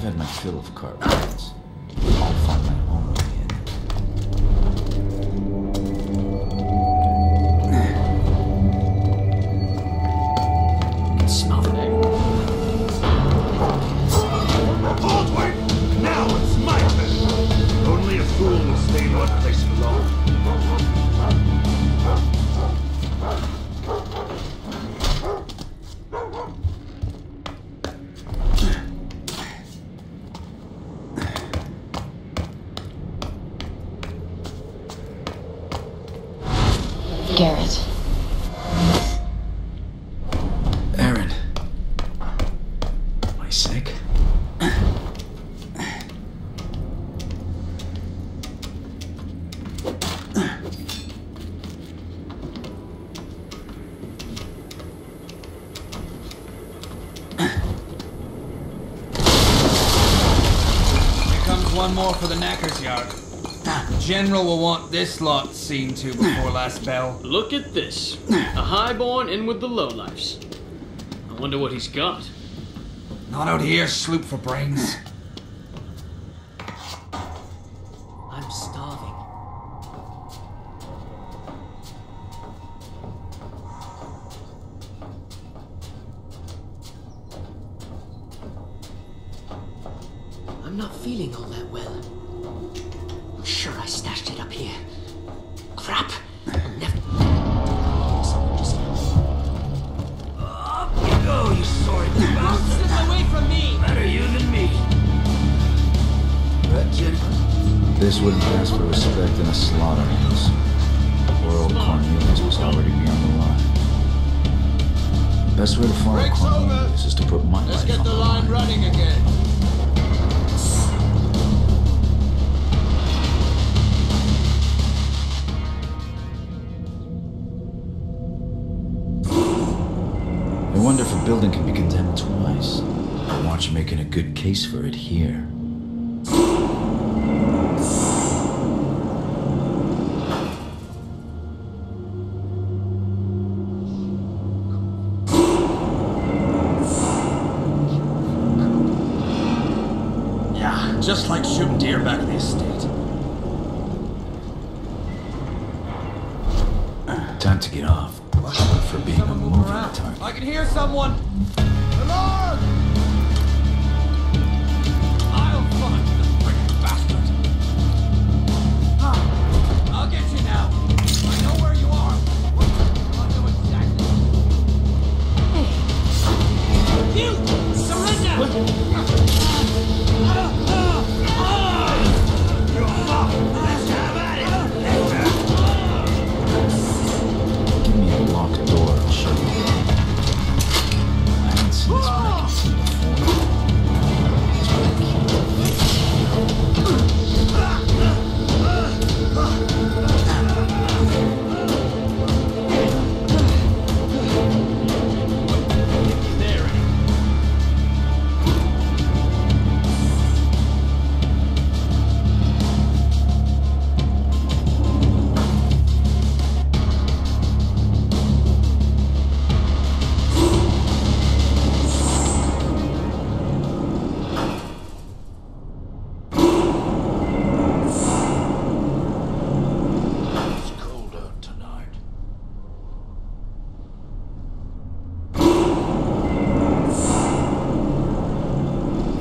I've had my fill of rides. I'll find my own way in. Garrett. Aaron. Am I sick? Here comes one more for the knacker's yard. General will want this lot seen to before last bell. Look at this. A highborn in with the lowlifes. I wonder what he's got. Not out here, sloop for brains. I'm starving. I'm not feeling all that well. I'm sure I stashed it up here. Crap! I'll never. Someone just. Up you go, you sorry bastard! away from me! Better you than me. This wouldn't pass for respect in a slaughterhouse. Poor old Cornelius was already beyond the line. Best way to follow Break's Cornelius is to put my Let's life get on the the line line. running again. You making a good case for it here. Yeah, just like shooting deer back in the estate. Time to get off. For being a moving retard. I can hear someone. Alarm!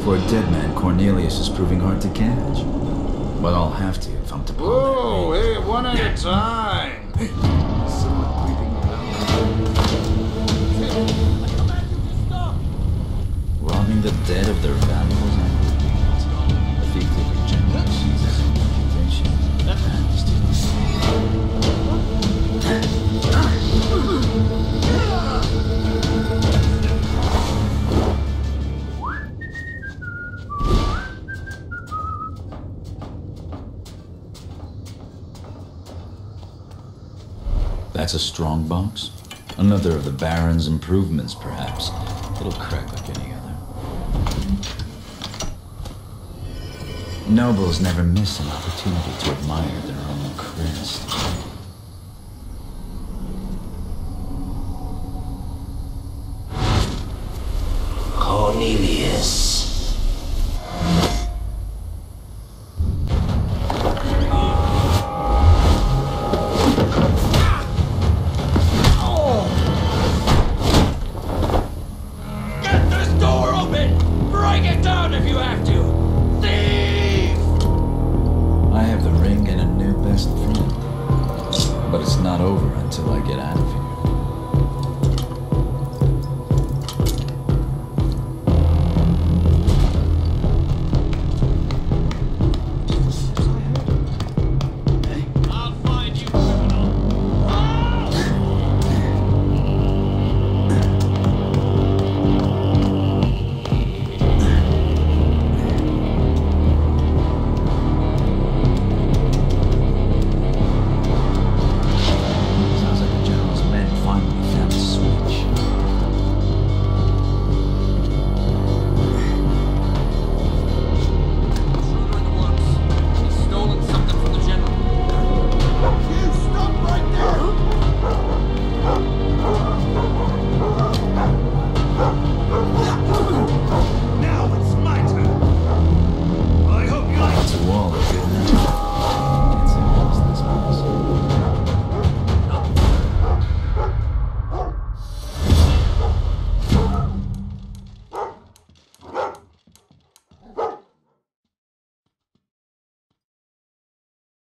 For a dead man, Cornelius is proving hard to catch. But I'll have to if I'm to pull Whoa, hey, one at a time. Someone creeping around. Robbing the dead of their valuables That's a strong box. Another of the Baron's improvements, perhaps. It'll crack like any other. Nobles never miss an opportunity to admire their own crest. Cornelius. But it's not over until I get out of here.